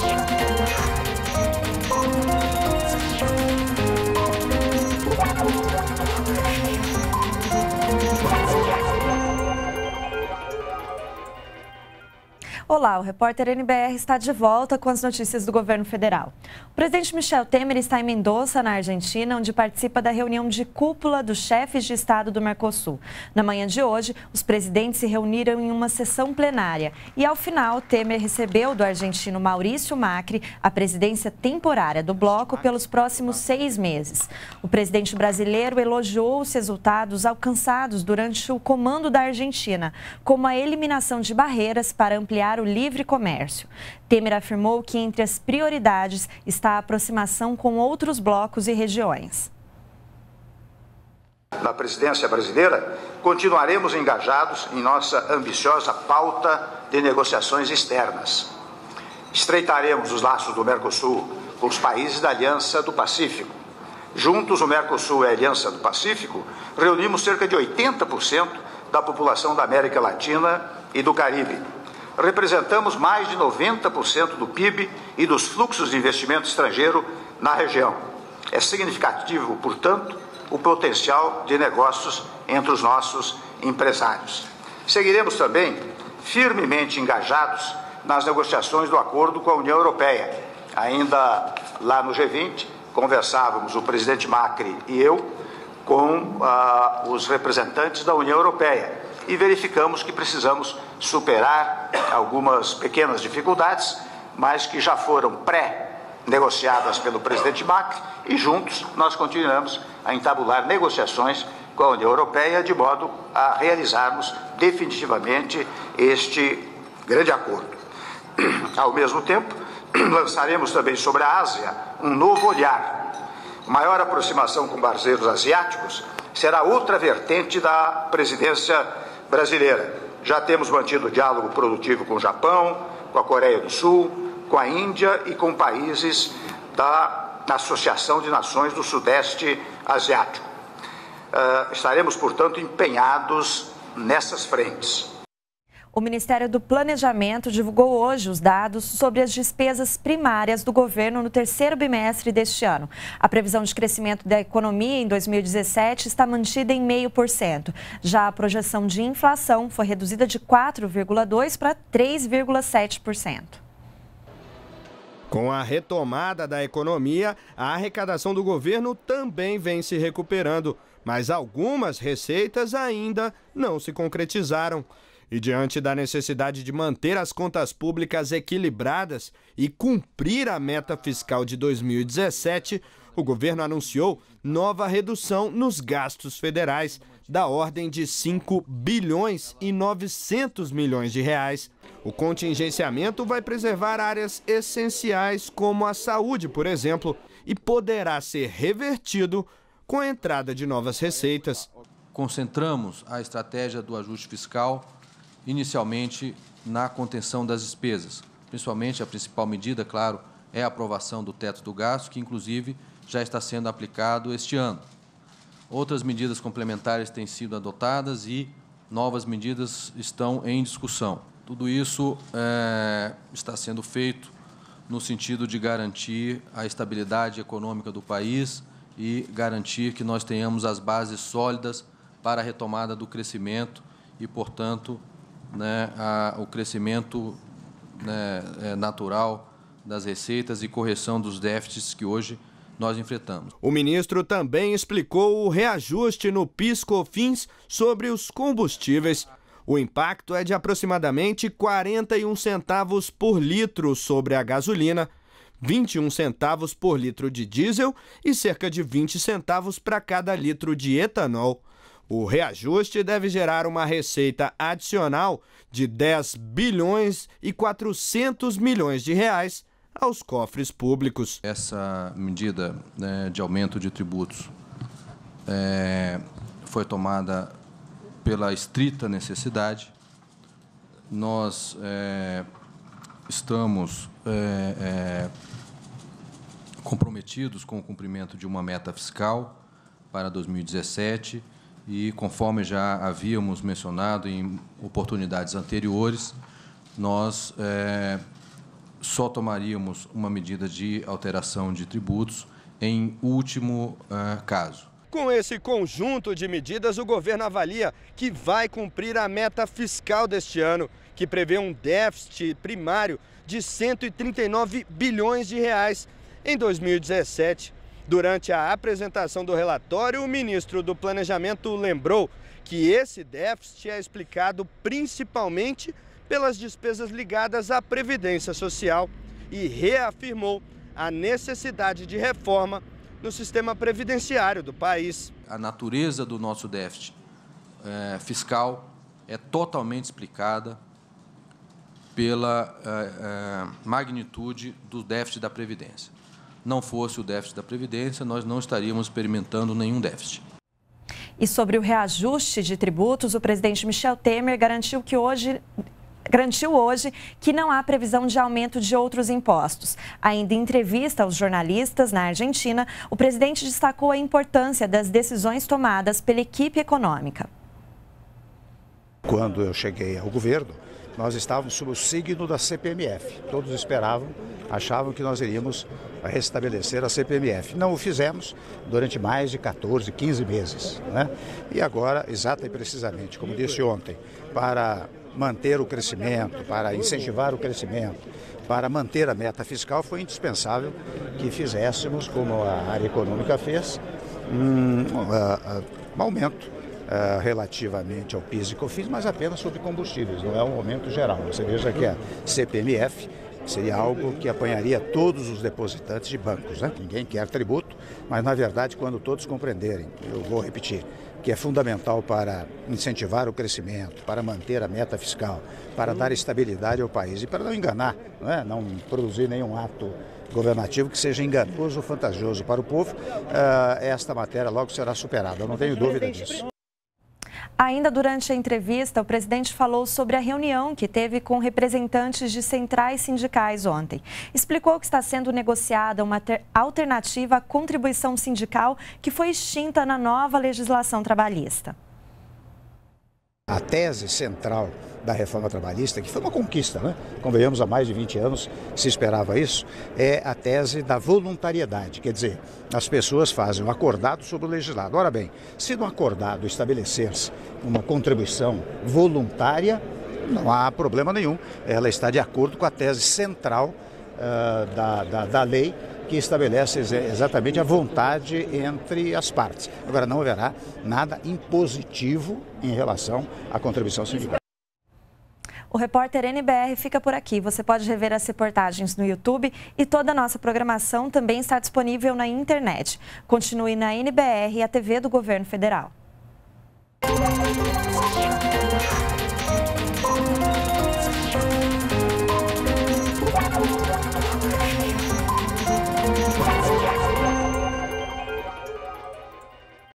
Thank you. Olá, o repórter NBR está de volta com as notícias do governo federal. O presidente Michel Temer está em Mendoza, na Argentina, onde participa da reunião de cúpula dos chefes de Estado do Mercosul. Na manhã de hoje, os presidentes se reuniram em uma sessão plenária e, ao final, Temer recebeu do argentino Maurício Macri a presidência temporária do bloco pelos próximos seis meses. O presidente brasileiro elogiou os resultados alcançados durante o comando da Argentina, como a eliminação de barreiras para ampliar o livre comércio. Temer afirmou que entre as prioridades está a aproximação com outros blocos e regiões. Na presidência brasileira, continuaremos engajados em nossa ambiciosa pauta de negociações externas. Estreitaremos os laços do Mercosul com os países da Aliança do Pacífico. Juntos, o Mercosul e a Aliança do Pacífico reunimos cerca de 80% da população da América Latina e do Caribe representamos mais de 90% do PIB e dos fluxos de investimento estrangeiro na região. É significativo, portanto, o potencial de negócios entre os nossos empresários. Seguiremos também firmemente engajados nas negociações do acordo com a União Europeia. Ainda lá no G20, conversávamos o presidente Macri e eu com ah, os representantes da União Europeia e verificamos que precisamos superar algumas pequenas dificuldades, mas que já foram pré-negociadas pelo presidente Macri e juntos nós continuamos a entabular negociações com a União Europeia de modo a realizarmos definitivamente este grande acordo. Ao mesmo tempo, lançaremos também sobre a Ásia um novo olhar. Maior aproximação com parceiros asiáticos será outra vertente da presidência brasileira. Já temos mantido diálogo produtivo com o Japão, com a Coreia do Sul, com a Índia e com países da Associação de Nações do Sudeste Asiático. Uh, estaremos, portanto, empenhados nessas frentes. O Ministério do Planejamento divulgou hoje os dados sobre as despesas primárias do governo no terceiro bimestre deste ano. A previsão de crescimento da economia em 2017 está mantida em 0,5%. Já a projeção de inflação foi reduzida de 4,2% para 3,7%. Com a retomada da economia, a arrecadação do governo também vem se recuperando, mas algumas receitas ainda não se concretizaram. E diante da necessidade de manter as contas públicas equilibradas e cumprir a meta fiscal de 2017, o governo anunciou nova redução nos gastos federais, da ordem de 5 bilhões e 900 milhões de reais. O contingenciamento vai preservar áreas essenciais como a saúde, por exemplo, e poderá ser revertido com a entrada de novas receitas. Concentramos a estratégia do ajuste fiscal inicialmente na contenção das despesas. Principalmente a principal medida, claro, é a aprovação do teto do gasto, que inclusive já está sendo aplicado este ano. Outras medidas complementares têm sido adotadas e novas medidas estão em discussão. Tudo isso é, está sendo feito no sentido de garantir a estabilidade econômica do país e garantir que nós tenhamos as bases sólidas para a retomada do crescimento e, portanto, né, a, o crescimento né, é, natural das receitas e correção dos déficits que hoje nós enfrentamos. O ministro também explicou o reajuste no PIS/COFINS sobre os combustíveis. O impacto é de aproximadamente 41 centavos por litro sobre a gasolina, 21 centavos por litro de diesel e cerca de 20 centavos para cada litro de etanol. O reajuste deve gerar uma receita adicional de 10 bilhões e 400 milhões de reais aos cofres públicos. Essa medida né, de aumento de tributos é, foi tomada pela estrita necessidade. Nós é, estamos é, é comprometidos com o cumprimento de uma meta fiscal para 2017 e, conforme já havíamos mencionado em oportunidades anteriores, nós é, só tomaríamos uma medida de alteração de tributos em último uh, caso. Com esse conjunto de medidas, o governo avalia que vai cumprir a meta fiscal deste ano, que prevê um déficit primário de 139 bilhões de reais em 2017. Durante a apresentação do relatório, o ministro do Planejamento lembrou que esse déficit é explicado principalmente pelas despesas ligadas à Previdência Social e reafirmou a necessidade de reforma no sistema previdenciário do país. A natureza do nosso déficit é, fiscal é totalmente explicada pela é, é, magnitude do déficit da Previdência. Não fosse o déficit da Previdência, nós não estaríamos experimentando nenhum déficit. E sobre o reajuste de tributos, o presidente Michel Temer garantiu que hoje garantiu hoje que não há previsão de aumento de outros impostos. Ainda em entrevista aos jornalistas na Argentina, o presidente destacou a importância das decisões tomadas pela equipe econômica. Quando eu cheguei ao governo, nós estávamos sob o signo da CPMF. Todos esperavam, achavam que nós iríamos restabelecer a CPMF. Não o fizemos durante mais de 14, 15 meses. Né? E agora, exata e precisamente, como disse ontem, para manter o crescimento, para incentivar o crescimento, para manter a meta fiscal, foi indispensável que fizéssemos, como a área econômica fez, um, um aumento uh, relativamente ao PIS e COFINS, mas apenas sobre combustíveis, não é um aumento geral. Você veja que a CPMF seria algo que apanharia todos os depositantes de bancos. Né? Ninguém quer tributo, mas na verdade, quando todos compreenderem, eu vou repetir, que é fundamental para incentivar o crescimento, para manter a meta fiscal, para dar estabilidade ao país e para não enganar, não, é? não produzir nenhum ato governativo que seja enganoso ou fantasioso para o povo, uh, esta matéria logo será superada, eu não tenho dúvida disso. Ainda durante a entrevista, o presidente falou sobre a reunião que teve com representantes de centrais sindicais ontem. Explicou que está sendo negociada uma alternativa à contribuição sindical que foi extinta na nova legislação trabalhista. A tese central da reforma trabalhista, que foi uma conquista, né? Convenhamos, há mais de 20 anos se esperava isso, é a tese da voluntariedade, quer dizer, as pessoas fazem um acordado sobre o legislado. Ora bem, se no acordado estabelecer-se uma contribuição voluntária, não há problema nenhum, ela está de acordo com a tese central uh, da, da, da lei que estabelece exatamente a vontade entre as partes. Agora, não haverá nada impositivo em relação à contribuição sindical. O repórter NBR fica por aqui. Você pode rever as reportagens no YouTube e toda a nossa programação também está disponível na internet. Continue na NBR, a TV do Governo Federal.